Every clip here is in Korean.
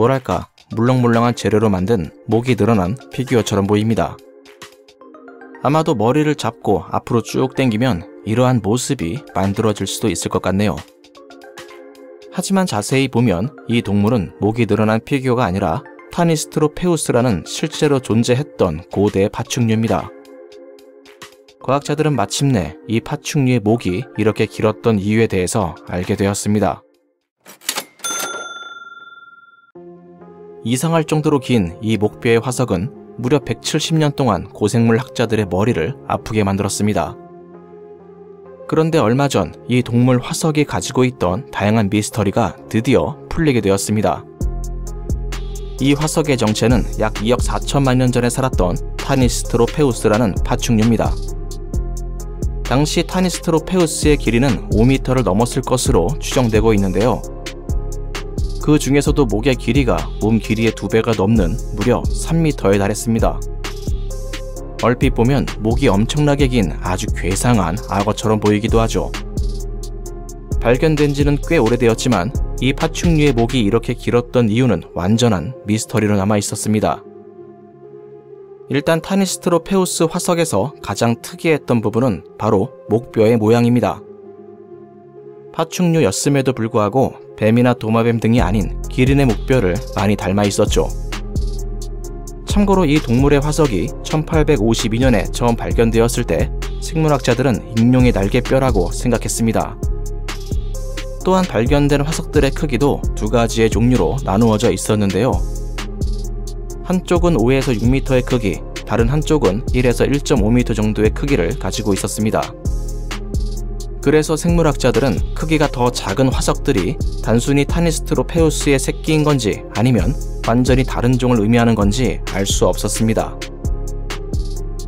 뭐랄까 물렁물렁한 재료로 만든 목이 늘어난 피규어처럼 보입니다. 아마도 머리를 잡고 앞으로 쭉 당기면 이러한 모습이 만들어질 수도 있을 것 같네요. 하지만 자세히 보면 이 동물은 목이 늘어난 피규어가 아니라 타니스트로페우스라는 실제로 존재했던 고대의 파충류입니다. 과학자들은 마침내 이 파충류의 목이 이렇게 길었던 이유에 대해서 알게 되었습니다. 이상할 정도로 긴 이 목뼈의 화석은 무려 170년 동안 고생물 학자들의 머리를 아프게 만들었습니다. 그런데 얼마 전 이 동물 화석이 가지고 있던 다양한 미스터리가 드디어 풀리게 되었습니다. 이 화석의 정체는 약 2억 4천만 년 전에 살았던 타니스트로페우스라는 파충류입니다. 당시 타니스트로페우스의 길이는 5m를 넘었을 것으로 추정되고 있는데요. 그 중에서도 목의 길이가 몸 길이의 두 배가 넘는 무려 3m에 달했습니다. 얼핏 보면 목이 엄청나게 긴 아주 괴상한 악어처럼 보이기도 하죠. 발견된 지는 꽤 오래되었지만 이 파충류의 목이 이렇게 길었던 이유는 완전한 미스터리로 남아 있었습니다. 일단 타니스트로페우스 화석에서 가장 특이했던 부분은 바로 목뼈의 모양입니다. 파충류였음에도 불구하고 뱀이나 도마뱀 등이 아닌 기린의 목뼈를 많이 닮아 있었죠. 참고로 이 동물의 화석이 1852년에 처음 발견되었을 때 생물학자들은 익룡의 날개뼈라고 생각했습니다. 또한 발견된 화석들의 크기도 두 가지의 종류로 나누어져 있었는데요. 한쪽은 5에서 6m의 크기, 다른 한쪽은 1에서 1.5m 정도의 크기를 가지고 있었습니다. 그래서 생물학자들은 크기가 더 작은 화석들이 단순히 타니스트로 페우스의 새끼인 건지 아니면 완전히 다른 종을 의미하는 건지 알 수 없었습니다.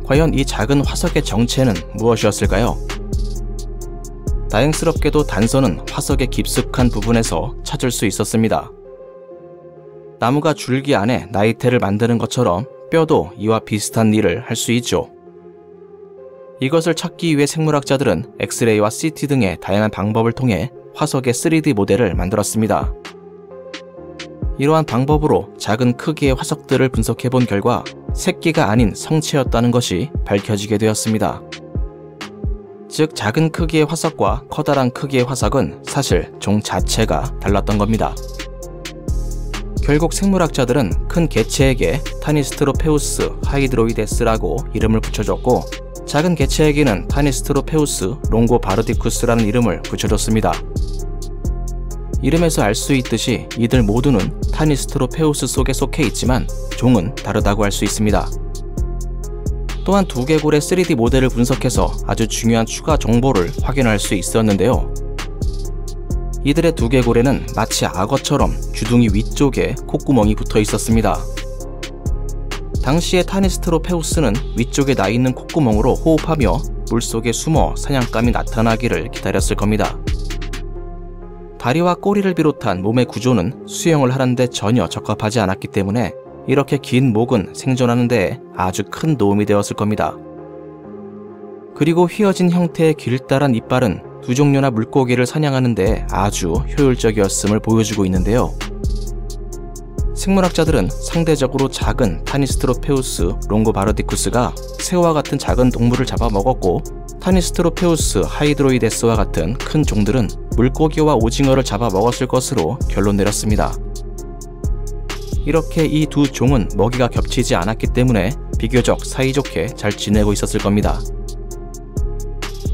과연 이 작은 화석의 정체는 무엇이었을까요? 다행스럽게도 단서는 화석의 깊숙한 부분에서 찾을 수 있었습니다. 나무가 줄기 안에 나이테를 만드는 것처럼 뼈도 이와 비슷한 일을 할 수 있죠. 이것을 찾기 위해 생물학자들은 엑스레이와 CT 등의 다양한 방법을 통해 화석의 3D 모델을 만들었습니다. 이러한 방법으로 작은 크기의 화석들을 분석해 본 결과 새끼가 아닌 성체였다는 것이 밝혀지게 되었습니다. 즉 작은 크기의 화석과 커다란 크기의 화석은 사실 종 자체가 달랐던 겁니다. 결국 생물학자들은 큰 개체에게 타니스트로페우스 하이드로이데스라고 이름을 붙여줬고 작은 개체에게는 타니스트로페우스 롱고바르디쿠스라는 이름을 붙여줬습니다. 이름에서 알 수 있듯이 이들 모두는 타니스트로페우스 속에 속해 있지만 종은 다르다고 할 수 있습니다. 또한 두개골의 3D 모델을 분석해서 아주 중요한 추가 정보를 확인할 수 있었는데요. 이들의 두개골에는 마치 악어처럼 주둥이 위쪽에 콧구멍이 붙어 있었습니다. 당시의 타니스트로페우스는 위쪽에 나 있는 콧구멍으로 호흡하며 물속에 숨어 사냥감이 나타나기를 기다렸을 겁니다. 다리와 꼬리를 비롯한 몸의 구조는 수영을 하는데 전혀 적합하지 않았기 때문에 이렇게 긴 목은 생존하는 데 아주 큰 도움이 되었을 겁니다. 그리고 휘어진 형태의 길다란 이빨은 두 종류나 물고기를 사냥하는 데 아주 효율적이었음을 보여주고 있는데요. 생물학자들은 상대적으로 작은 타니스트로페우스 롱고바르디쿠스가 새우와 같은 작은 동물을 잡아먹었고 타니스트로페우스 하이드로이데스와 같은 큰 종들은 물고기와 오징어를 잡아먹었을 것으로 결론 내렸습니다. 이렇게 이 두 종은 먹이가 겹치지 않았기 때문에 비교적 사이좋게 잘 지내고 있었을 겁니다.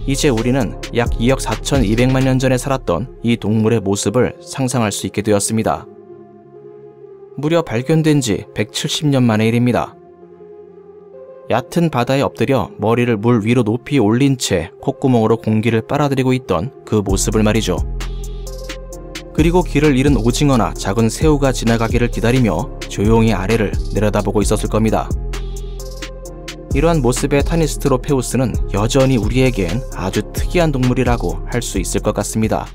이제 우리는 약 2억 4,200만 년 전에 살았던 이 동물의 모습을 상상할 수 있게 되었습니다. 무려 발견된 지 170년 만의 일입니다. 얕은 바다에 엎드려 머리를 물 위로 높이 올린 채 콧구멍으로 공기를 빨아들이고 있던 그 모습을 말이죠. 그리고 길을 잃은 오징어나 작은 새우가 지나가기를 기다리며 조용히 아래를 내려다보고 있었을 겁니다. 이러한 모습의 타니스트로페우스는 여전히 우리에겐 아주 특이한 동물이라고 할 수 있을 것 같습니다.